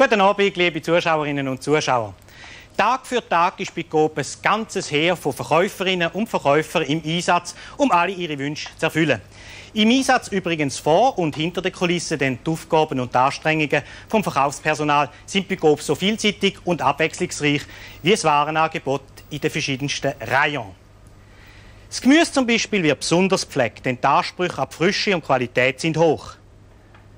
Guten Abend, liebe Zuschauerinnen und Zuschauer. Tag für Tag ist bei Coop ein ganzes Heer von Verkäuferinnen und Verkäufern im Einsatz, um alle ihre Wünsche zu erfüllen. Im Einsatz übrigens vor und hinter den Kulissen, denn die Aufgaben und die Anstrengungen vom Verkaufspersonal sind bei Coop so vielseitig und abwechslungsreich wie das Warenangebot in den verschiedensten Rayons. Das Gemüse zum Beispiel wird besonders gepflegt, denn die Ansprüche an Frische und Qualität sind hoch.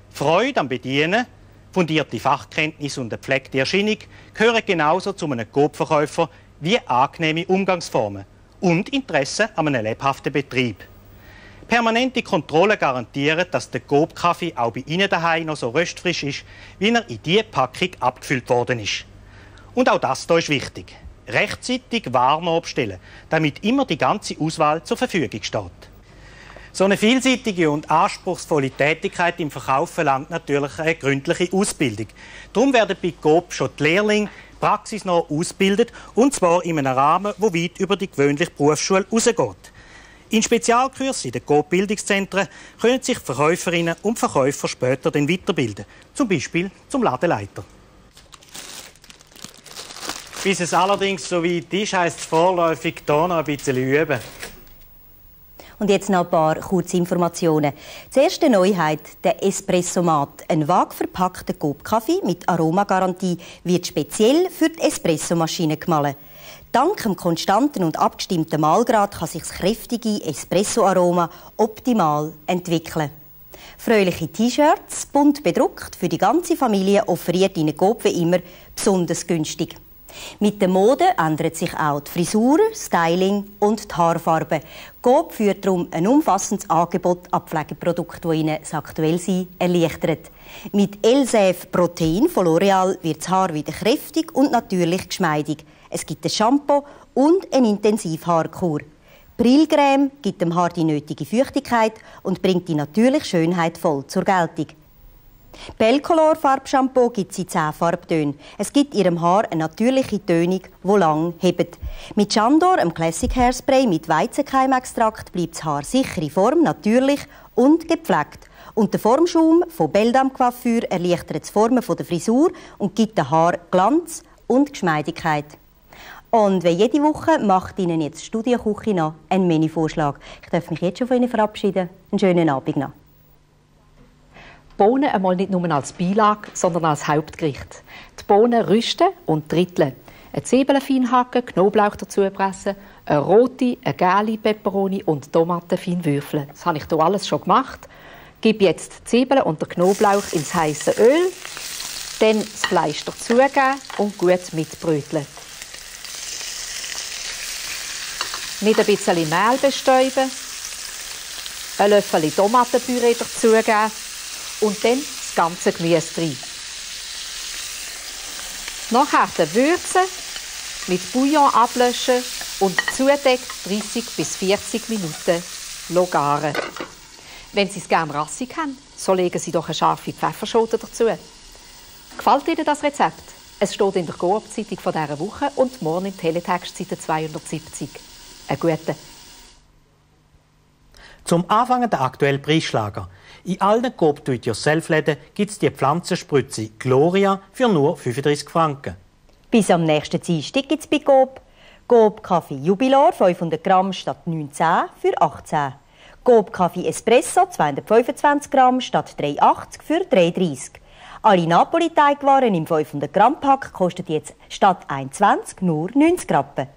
Freude am Bedienen fundierte Fachkenntnis und eine gepflegte Erscheinung gehören genauso zu einem Coop-Verkäufer wie angenehme Umgangsformen und Interesse an einem lebhaften Betrieb. Permanente Kontrollen garantieren, dass der Coop-Kaffee auch bei Ihnen daheim noch so röstfrisch ist, wie er in diese Packung abgefüllt worden ist. Und auch das hier ist wichtig. Rechtzeitig Waren abstellen, damit immer die ganze Auswahl zur Verfügung steht. So eine vielseitige und anspruchsvolle Tätigkeit im Verkauf verlangt natürlich eine gründliche Ausbildung. Darum werden bei Coop schon die Lehrlinge praxisnah ausgebildet, und zwar in einem Rahmen, der weit über die gewöhnliche Berufsschule hinausgeht. In Spezialkursen in den Coop-Bildungszentren können sich Verkäuferinnen und Verkäufer später dann weiterbilden, zum Beispiel zum Ladeleiter. Bis es allerdings so weit ist, heisst es vorläufig hier noch ein bisschen üben. Und jetzt noch ein paar kurze Informationen. Die erste Neuheit, der Espressomat. Ein vag verpackter Coop-Kaffee mit Aromagarantie wird speziell für die Espressomaschine gemahlen. Dank dem konstanten und abgestimmten Mahlgrad kann sich das kräftige Espresso-Aroma optimal entwickeln. Fröhliche T-Shirts, bunt bedruckt, für die ganze Familie offeriert Ihnen Coop wie immer besonders günstig. Mit der Mode ändert sich auch die Frisur, Styling und die Haarfarbe. Coop führt darum ein umfassendes Angebot an Pflegeprodukten, die Ihnen das Aktuellsein erleichtert. Mit Elsef Protein von L'Oreal wird das Haar wieder kräftig und natürlich geschmeidig. Es gibt ein Shampoo und eine Intensivhaarkur. Brillcreme gibt dem Haar die nötige Feuchtigkeit und bringt die natürliche Schönheit voll zur Geltung. Belcolor Farbshampoo gibt sie 10 Farbtöne. Es gibt ihrem Haar eine natürliche Tönung, die lang hebt. Mit Chandor, einem Classic Hairspray mit Weizenkeimextrakt, bleibt das Haar sicher in Form, natürlich und gepflegt. Und der Formschaum von Beldam Coiffure erleichtert das Formen der Frisur und gibt dem Haar Glanz und Geschmeidigkeit. Und wie jede Woche macht Ihnen jetzt Studienküche noch einen Menüvorschlag. Ich darf mich jetzt schon von Ihnen verabschieden. Einen schönen Abend noch. Bohnen einmal nicht nur als Beilage, sondern als Hauptgericht. Die Bohnen rüsten und dritteln. Eine Zwiebeln fein hacken, Knoblauch dazu pressen, eine rote, eine gelbe Peperoni und Tomaten fein würfeln. Das habe ich hier alles schon gemacht. Gib jetzt die Zwiebeln und den Knoblauch ins heiße Öl, dann das Fleisch dazugeben und gut mitbröteln. Mit ein bisschen Mehl bestäuben, ein Löffel Tomatenpüree dazugeben und dann das ganze Gemüse rein. Nachher würzen, mit Bouillon ablöschen und zudeckt 30 bis 40 Minuten garen. Wenn Sie es gerne rassig haben, so legen Sie doch eine scharfe Pfefferschote dazu. Gefällt Ihnen das Rezept? Es steht in der Coop-Zeitung von dieser Woche und morgen im Teletext Seite 270. Ein guter. Zum Anfang der aktuellen Preisschlager. In allen Coop Do-it-yourself-Läden gibt es die Pflanzenspritze Gloria für nur 35 Franken. Bis am nächsten Dienstag gibt es bei Coop Coop Kaffee Jubilar 500 Gramm statt 19 für 18. Coop Kaffee Espresso 225 Gramm statt 3,80 für 3,30. Alle Napoli-Teigwaren im 500 Gramm Pack kosten jetzt statt 1,20 nur 90 Rappen.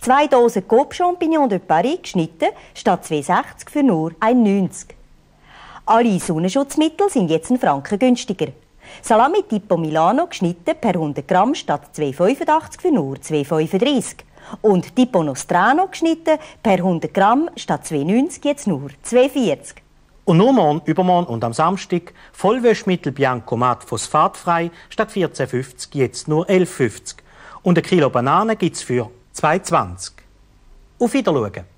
Zwei Dosen Coop Champignon de Paris geschnitten statt 2,60 für nur 1,90. Alle Sonnenschutzmittel sind jetzt einen Franken günstiger. Salami Tipo Milano geschnitten per 100 Gramm statt 2,85 für nur 2,35. Und Tipo Nostrano geschnitten per 100 Gramm statt 2,90 jetzt nur 2,40. Und nur morgen, übermorgen und am Samstag Vollwäschmittel Bianco Mat phosphatfrei statt 14,50 jetzt nur 11,50. Und ein Kilo Bananen gibt's für 2,20. Auf Wiedersehen.